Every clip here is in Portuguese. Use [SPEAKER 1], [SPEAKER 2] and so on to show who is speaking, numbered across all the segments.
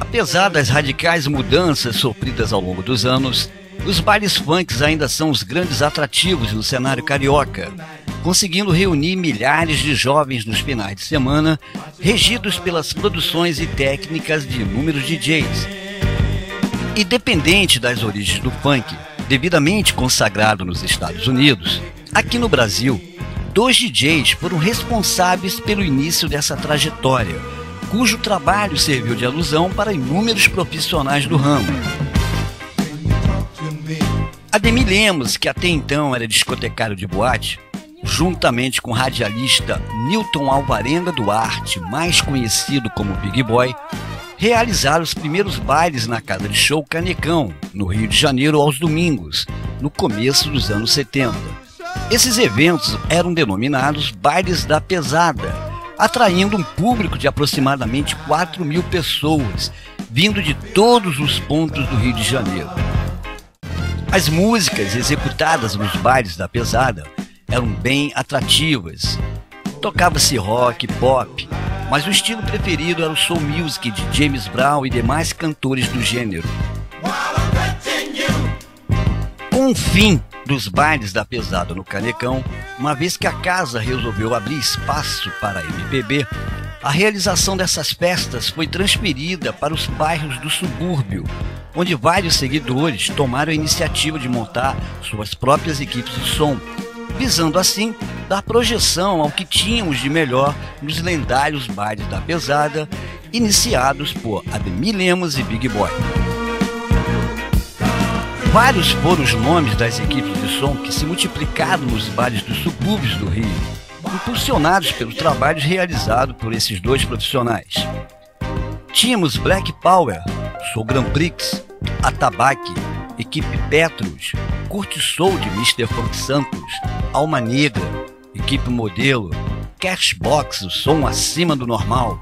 [SPEAKER 1] Apesar das radicais mudanças sofridas ao longo dos anos, os bailes funks ainda são os grandes atrativos no cenário carioca, conseguindo reunir milhares de jovens nos finais de semana, regidos pelas produções e técnicas de inúmeros DJs. Independente das origens do funk, devidamente consagrado nos Estados Unidos, aqui no Brasil, dois DJs foram responsáveis pelo início dessa trajetória, cujo trabalho serviu de alusão para inúmeros profissionais do ramo. Ademir Lemos, que até então era discotecário de boate, juntamente com o radialista Newton Alvarenga Duarte, mais conhecido como Big Boy, realizaram os primeiros bailes na casa de show Canecão, no Rio de Janeiro, aos domingos, no começo dos anos 70. Esses eventos eram denominados bailes da pesada, atraindo um público de aproximadamente 4 mil pessoas, vindo de todos os pontos do Rio de Janeiro. As músicas executadas nos bailes da pesada eram bem atrativas. Tocava-se rock, pop, mas o estilo preferido era o soul music de James Brown e demais cantores do gênero. Com o fim dos bailes da pesada no Canecão, uma vez que a casa resolveu abrir espaço para a MPB, a realização dessas festas foi transferida para os bairros do subúrbio, onde vários seguidores tomaram a iniciativa de montar suas próprias equipes de som, visando assim dar projeção ao que tínhamos de melhor nos lendários bailes da pesada, iniciados por Ademir Lemos e Big Boy. Vários foram os nomes das equipes de som que se multiplicaram nos bares dos subúrbios do Rio, impulsionados pelo trabalho realizado por esses dois profissionais. Tínhamos Black Power, Soul Grand Prix, Atabaque, Equipe Petros, Curte Soul de Mr. Funk Santos, Alma Negra, Equipe Modelo, Cashbox, o som acima do normal,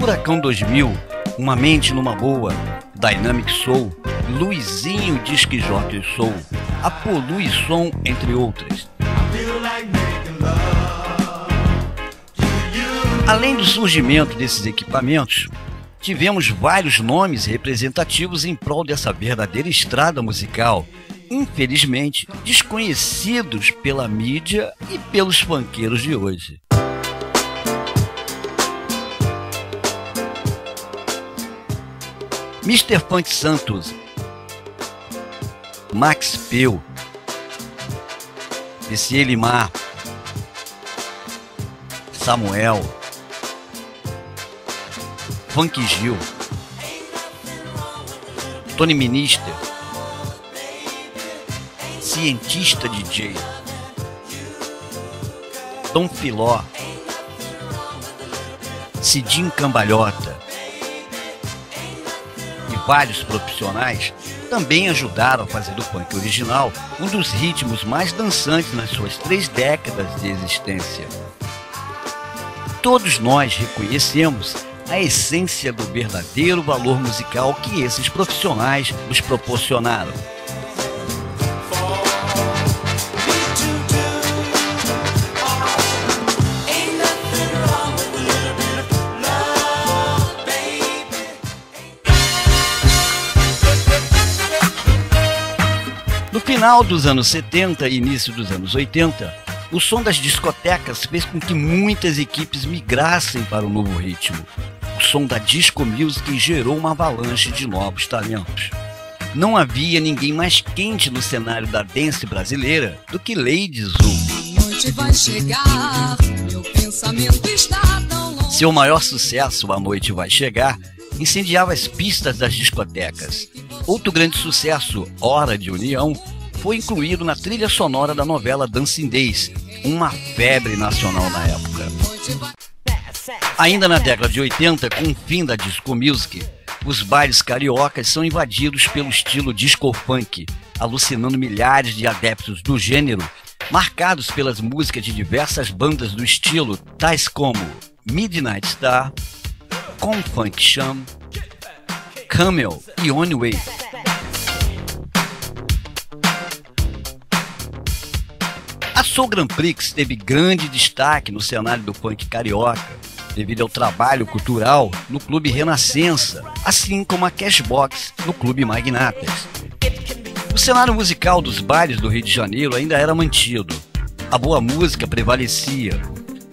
[SPEAKER 1] Huracão 2000, Uma Mente Numa Boa, Dynamic Soul, Luizinho Disque Jockey Soul, Apollo e Som, entre outras. Além do surgimento desses equipamentos, tivemos vários nomes representativos em prol dessa verdadeira estrada musical, infelizmente desconhecidos pela mídia e pelos funkeiros de hoje. Mr. Funk Santos, Max Peu, Messier Limar, Samuel, Funk Gil, Tony Minister, Cientista DJ, Dom Filó, Cidinho Cambalhota vários profissionais também ajudaram a fazer do funk original um dos ritmos mais dançantes nas suas três décadas de existência. Todos nós reconhecemos a essência do verdadeiro valor musical que esses profissionais nos proporcionaram. Final dos anos 70 e início dos anos 80, o som das discotecas fez com que muitas equipes migrassem para o novo ritmo. O som da disco music gerou uma avalanche de novos talentos. Não havia ninguém mais quente no cenário da dance brasileira do que Lady Zu. Seu maior sucesso, A Noite Vai Chegar, incendiava as pistas das discotecas. Outro grande sucesso, Hora de União, foi incluído na trilha sonora da novela Dancing Days, uma febre nacional na época. Ainda na década de 80, com o fim da disco music, os bailes cariocas são invadidos pelo estilo disco funk, alucinando milhares de adeptos do gênero, marcados pelas músicas de diversas bandas do estilo, tais como Midnight Star, Com Funk Sham, Camel e On Soul Grand Prix teve grande destaque no cenário do funk carioca, devido ao trabalho cultural no Clube Renascença, assim como a Cashbox no Clube Magnatas. O cenário musical dos bares do Rio de Janeiro ainda era mantido. A boa música prevalecia.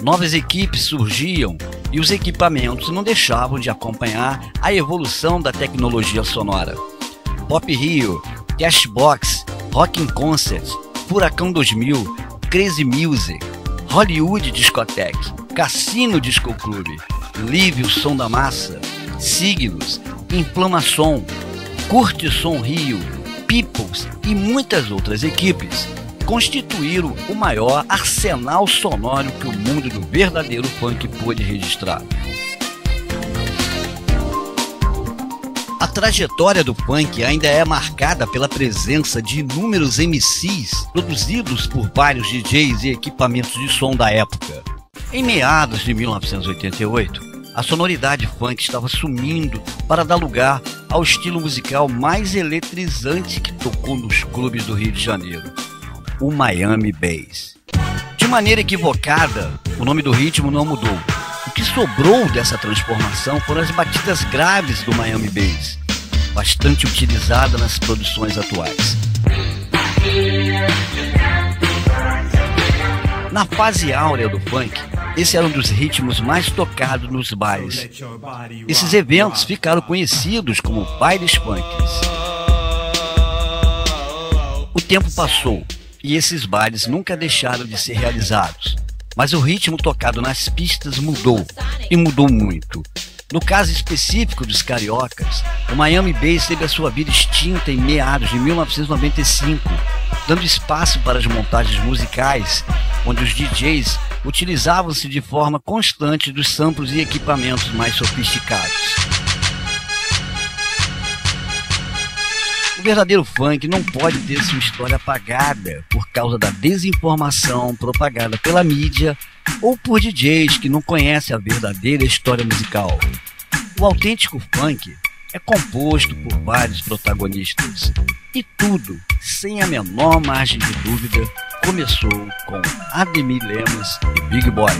[SPEAKER 1] Novas equipes surgiam e os equipamentos não deixavam de acompanhar a evolução da tecnologia sonora. Pop Rio, Cashbox, Rock in Concert, Furacão 2000, Crazy Music, Hollywood Discotheque, Cassino Disco Club, Live o Som da Massa, Signos, Inflamação, Curte Som Rio, Peoples e muitas outras equipes constituíram o maior arsenal sonoro que o mundo do verdadeiro funk pôde registrar. A trajetória do funk ainda é marcada pela presença de inúmeros MCs produzidos por vários DJs e equipamentos de som da época. Em meados de 1988, a sonoridade funk estava sumindo para dar lugar ao estilo musical mais eletrizante que tocou nos clubes do Rio de Janeiro, o Miami Bass. De maneira equivocada, o nome do ritmo não mudou. Que sobrou dessa transformação foram as batidas graves do Miami Bass, bastante utilizada nas produções atuais. Na fase áurea do funk, esse era um dos ritmos mais tocados nos bailes. Esses eventos ficaram conhecidos como bailes funks. O tempo passou e esses bailes nunca deixaram de ser realizados. Mas o ritmo tocado nas pistas mudou, e mudou muito. No caso específico dos cariocas, o Miami Bass teve a sua vida extinta em meados de 1995, dando espaço para as montagens musicais, onde os DJs utilizavam-se de forma constante dos samples e equipamentos mais sofisticados. Verdadeiro funk não pode ter sua história apagada por causa da desinformação propagada pela mídia ou por DJs que não conhecem a verdadeira história musical. O autêntico funk é composto por vários protagonistas e tudo, sem a menor margem de dúvida, começou com Ademir Lemos e Big Boy.